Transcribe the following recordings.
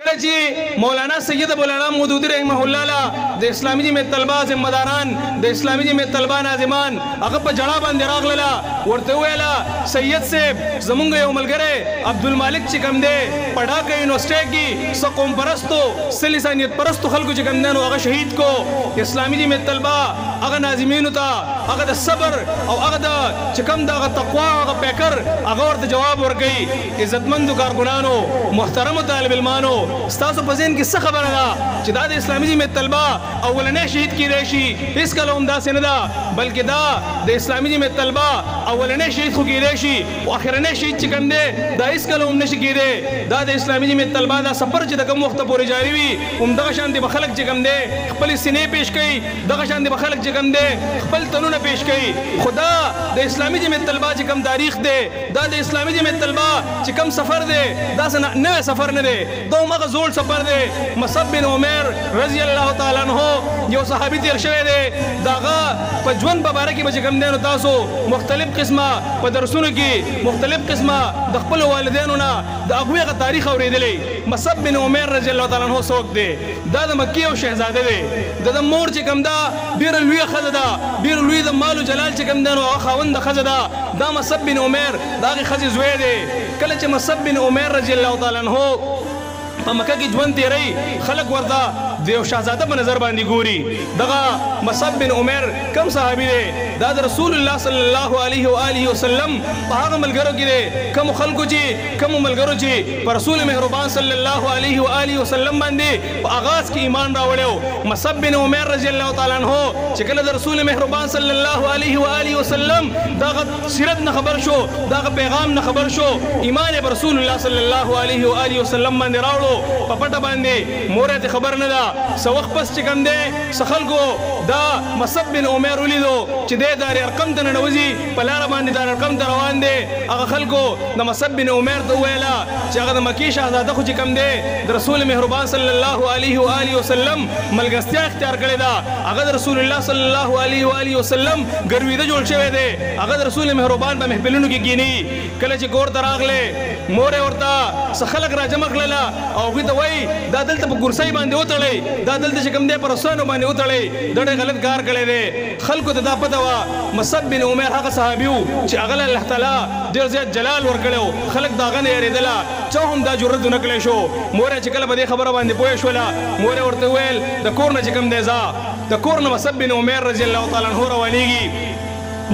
کله چې مولانا سید ابوالانام مودودي رحمه الله له د اسلامي جمعیت طلبه ذمه داران د اسلامي جمعیت طلبه ناظمان هغه په ژړا باندې راغلله ورته وویل سید صیب زمونږ یو ملګری عبدالمالک چې کوم دی په ډاکه یونیورسټۍ کې څه قوم پرستو څه لسانیت پرستو خلکو چې کوم دی نو هغه شهید کو اسلامي جمعیت طلبه هغه ناظمینو ته هغه د صبر او هغه د چې کوم د هغه تقوا او هغه پیکر هغه ورته جواب ورکوي عزتمندو کارکنانو، محترمو طالب علمانو، ستاسو په ذهن کې څه خبره ده چې دا د اسلامي جمعیت طلبه اولنی شهید کیدای شي؟ هیڅکله هم داسې نه ده، بلکې دا د اسلامي جمعیت طلبه اولنی شهید خو کیدای شي، خو اخرنی شهید چې کوم دی دا هیڅکله هم نشي کیدای، دا د اسلامي جمعیت طلبه دا سفر چې د کوم وخته پورې جاري وي هم دغه شانتې به خلک چې کوم دی خپلې سینې پیش کوي، دغه شانتې به خلک چې کوم دی خپل تنونه پیش کوي، خو دا د اسلامي جمعیت طلبه چې کوم تاریخ دی. دا د اسلامي جمعیت طلبه چې کوم سفر دی دا څه نوی سفر نه دی دا هم هغه زوړ سفر دی مصعب بن عمیر رضی الله تعالی عنه یو صحابي تیر شوی دی د هغه په ژوند په باره کې به چې کوم دی نو تاسو مختلف قسمه په درسونو کې مختلف قسمه د خپلو والدینو نه د هغوی هغه تاریخ اوریدلی مصعب بن عمیر رضی الله تعالی عنه څوک دی دا د مکې یو شهزاده دی د ده مور چې کوم ده ډیره لویه ښځه ده ډیر لوی د مال و جلال چې کوم دی نو هغه خاوند د ښځې ده دا مصعب بن عمیر د هغې ښځې زوی دی کله چې مصعب بن عمیر رضی الله تعالی عنه په مکه کې ژوند تیروي خلک ورته د یو شهزاده په نظر باندې ګوري دغه مصعب بن عمیر کوم صحابي دی دا د رسول الله صلی الله علیه و آله وسلم په هغه ملګرو کې دی کومو خلکو چې کومو ملګرو چې په رسول مهربان صلی الله علیه و آله وسلم باندې په اغاز کې ایمان راوړی و. مصعب بن عمیر رضی الله تعالی عنه چې کله د رسول مهربان صلی الله علیه و آله وسلم د هغه سیرت نه خبر شو، د هغه پیغام نه خبر شو، ایمان یې په رسول الله صلی الله علیه و آله وسلم باندې راوړو په پټه باندې، مور یې ترې خبره نه ده. څه وخت پس چې کوم دی څه خلکو دا مصعب بن عمیر ولیدو چې دی دار ارقم ته ننوځي، په لاره باندې دارقم ته روان دی، هغه خلکو د مصعب بن عمیر ته وویل چې هغه د مکې شهزاده خو چې کوم دی د رسول مهربان صلی الله علیه و آله وسلم ملګرستیا اختیار کړې ده، هغه د رسول الله صلی الله علیه و آله وسلم ګرویده جوړ شوی دی، هغه د رسول مهربان په محفلونو کې کیني، کله چې کور ته راغلی مور یې ورته څه خلک راجمع کړل او هغوی ته وایي دا دلته په کرسۍ باندې وتړئ، دا دلته چې کوم دی په روسانو باندې وتړئ، دډېر غلط کار کړی دی. خلکو ته دا پته وه مصعب بن عمير هغه صحابي وو چې هغه له الله تعالی ډېر زيات جلال ورکړی وو، خلک د هغه نه يرېدل، چا هم دا جرئت ونه کړای شو، مور يې چې کله په دې خبره باندې پوه شوله، مور يې ورته وويل، د کور نه چې کوم دی ځه، د کور نه مصعب بن عمير رضي الله تعالی عنه روانېږي،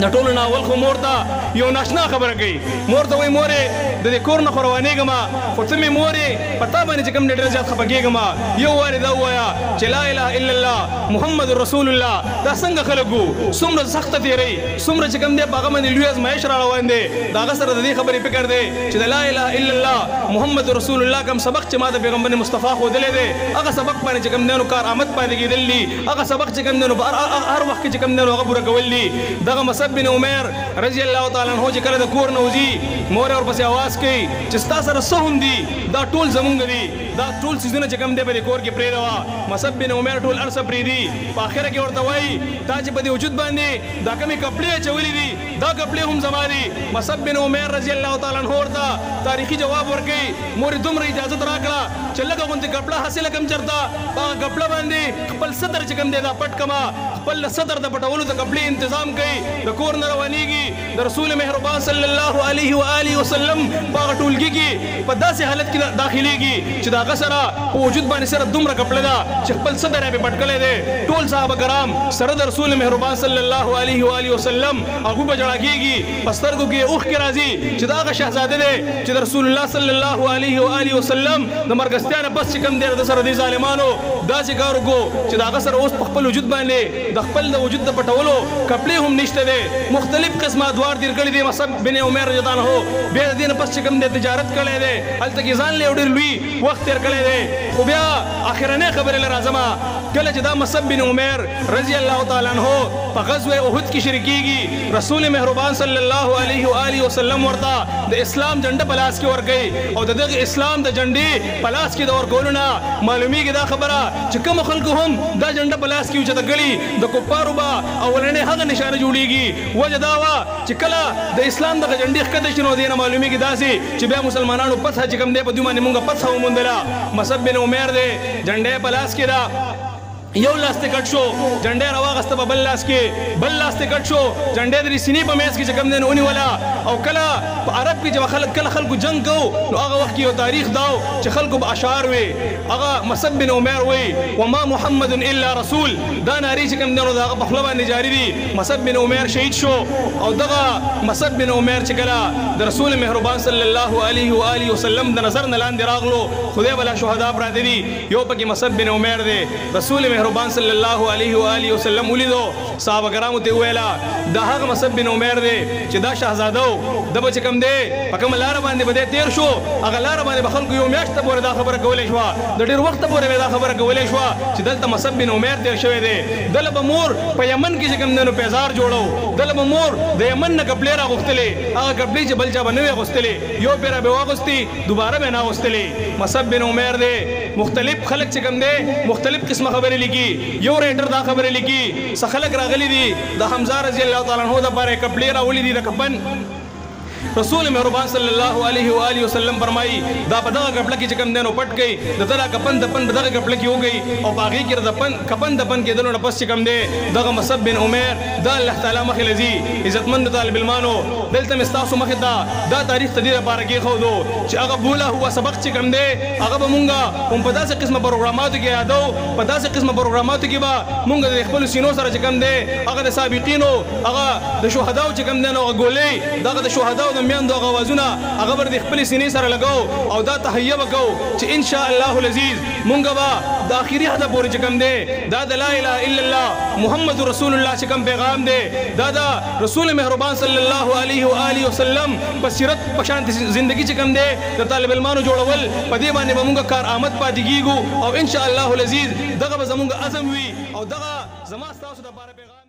د ټولو نه اول خو مور ته يو ناشنا خبره کوي، مور ته وايي، مورې! د دې کور نه خو روانېږم، خو ته مې مور يې، په تا باندې چې کوم دی ډېر زيات خپه کېږم، يو وارې دا ووايه چې لا اله الا الله محمد رسول الله، دا څنګه خلک وو؟ څومره سخته تیرۍ، څومره چې کوم دی په هغه باندې لوی ازمایش را روان دی، د هغه سره د دې خبرې فکر دی چې د لا اله الا الله محمد رسول الله کوم سبق چې ماته پیغمبر مصطفی ښودلی دی، هغه سبق باندې چې کوم دی نو کار آمد پاتې کیدل دي، هغه سبق چې کوم دی نو په هر وخت کې چې کوم دی نو هغه پوره کول دي، دغه مصعب بن عمیر رضی الله تعالی عنه چې کله د کور نه وځي، مور یې ورپسې آواز کوي چې ستا سره څه هم دي دا ټول زمونږ دي، دا ټول څیزونه چې کوم دی په دې کور کې پریږده وه، مصعب بن عمیر ټول هر څه پریږدي. په اخره کې ورته وايي، تا چې په دې وجود باندې دا کومې کپړې اچولې دي، دا کپړې هم زما دي. مصعب بن عمير رضي الله تعالی عنه ورته تاريخي جواب ورکوي، مور يې دومره اجازت راکړه چې لږه غوندې کپړه حاصله کړم چرته په هغه کپړه باندې خپل ستر چې کوم دی دا پټ کړم. خپل له ستر د پټولو د کپړې انتظام کوي، د کور نه روانېږي. د رسول مهربان صلی الله علیه و آله وسلم په هغه ټولګي کې په داسې حالت کې داخلېږي چې د هغه سره په وجود باندې صرف دومره کپړه ده چې خپل صدر یې پرې پټ کړی دی. ټول صحابه کرام سره د رسول مهربان صلی الله علیه و آله وسلم اغو په ژړا کېږي، په سترګو کې یې اوښکې راځي چې دا هغه شهزاده دی چې د رسول الله صلی الله علیه و آله وسلم د مرګستیا نه پس چې کوم دی له ده سره دې ظالمانو داسې کار وکړو چې د هغه سره اوس په خپل وجود باندې د خپل د وجود د پټولو کپړې هم نشته دی مختلف قسمه ادوار تیر کړی دی مصعب بن عمیر رضی الله عنه بیا د دې نه پس چې کوم دی تجارت کړی دی هلته کې ځان له یو ډیر لوی وخت تیر کړی دی خو بیا اخرنۍ خبرې له راځم کله چې دا مصعب بن عمیر رضی الله تعالی عنه په غزوه احد کې شریکیږي رسول مهربان صلی الله علیه و آله وسلم ورته د اسلام جنډه په لاس کې ورکړي او د دغه اسلام د جنډې په لاس کې د ورکولو نه معلومېږي دا خبره چې کومو خلکو هم دا جنډه په لاس کې اوچته کړي د کفارو به اولنې هغه نشانه جوړېږي وجه دا وه چې کله د اسلام دغه جنډې ښکته شي نو دې نه معلومېږي داسې چې بیا مسلمانانو فتحه چې کوم دی په دوی باندې مونږ فتحه وموندله مصعب بن عمیر دی جنډه یې په لاس کې ده. یو لاس دې کټ شو، جنډه یې راواغسته په بل لاس کې، بل لاس دې کټ شو، جنډه یې د دې سینې په مینځ کې چې کوم دی نو ونیوله او کله په عرب کې چې به خلک کله خلکو جنګ کوو نو هغه وخت کې یو تاریخ دا و چې خلکو به اشعار وې هغه مصعب بن عمیر وایي وما محمد الا رسول دا نارې چې کوم دی نو د هغه په خوله باندې جاري دي مصعب بن عمیر شهید شو او دغه مصعب بن عمیر چې کله د رسول مهربان صلی الله علیه و آله وسلم د نظر نه لاندې راغلو خدای ولا شهدا پراته دي یو پکې مصعب بن عمیر دی، رسول مهربان صلی الله علیه و آله وسلم ولیدو، صحابه کرامو ته یې وویل، دا هغه مصعب بن عمیر دی چې دا شهزاده و، ده به چې کوم دی، په کومه لاره باندې به دی تېر شو، هغه لاره باندې به خلکو یو میاشت پورې دا خبره کولای شوه، د ډېر وخته پورې به یې دا خبره کولای شوه چې دلته مصعب بن عمیر تېر شوی دی، ده له به مور په یمن کې چې کوم دی نو پېزار جوړو، ده له به مور د یمن نه کپړې راغوښتلې، هغه کپړې چې بل چا به نه وې اغوستلې، یو پېره به یې واغوستې، دوباره به ناوستلې مصعب بن عمیر دی مختلف خلک چې کوم دی مختلف قسمه خبرې لیکي یو رایټر دا خبرې لیکي څه خلک راغلي دي د حمزه رضی الله تعالی عنه لپاره یې کپړې راولي دي د کفن رسول مهربان صلی الله علیه و آله وسلم فرمایي دا په دغه کپړه کې چې کوم دی نو پټ کړئ د ده دا کفن دفن په دغه کپړه کې وکړئ او په هغې کې د کفن دفن کېدلو نه پس چې کوم دی دغه مصعب بن عمیر د الله تعالی مخې له ځي عزتمندو طالب علمانو دلته مې ستاسو مخې ته دا تاریخ د دې لپاره کېښودو چې هغه بوله هو سبق چې کوم دی هغه به مونږ هم په داسې قسمه پروګراماتو کې یادوو په داسې قسمه پروګراماتو کې به مونږ د خپلو سینو سره چې کوم دی هغه د سابقینو هغه د شهداو چې کوم دی نو هغه ګولۍ د هغه د شهداو د میندو هغه اوازونه هغه به د خپلې سینې سره لګوو او دا تهیه به کوو چې ان شاء الله العزیز مونږ به د اخري حده پورې چې کوم دی دا د لا اله الا الله محمد رسول الله چې کوم پیغام دی دا د رسول مهربان صلی الله علیه و آله وسلم په سیرت په شان زندګي چې کوم دی د طالب علمانو جوړول په دې باندې به مونږ کار آمد پاتې کیږو او ان شاء الله العزیز دغه به زمونږ عزم وي او دغه زما ستاسو لپاره پیغام دی.